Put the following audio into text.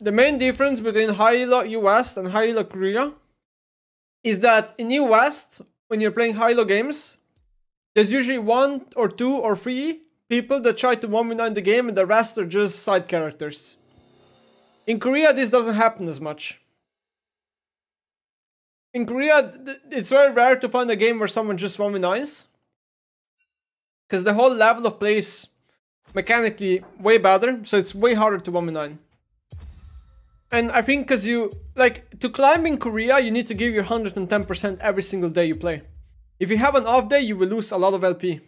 the main difference between high-elo EU and high-elo Korea is that in EU, when you're playing high-elo games, there's usually one or two or three people that try to 1v9 the game and the rest are just side characters. In Korea, this doesn't happen as much. In Korea, it's very rare to find a game where someone just 1v9s. Because the whole level of play is mechanically way better, so it's way harder to 1v9. And I think because you, like, to climb in Korea, you need to give your 110% every single day you play. If you have an off day, you will lose a lot of LP.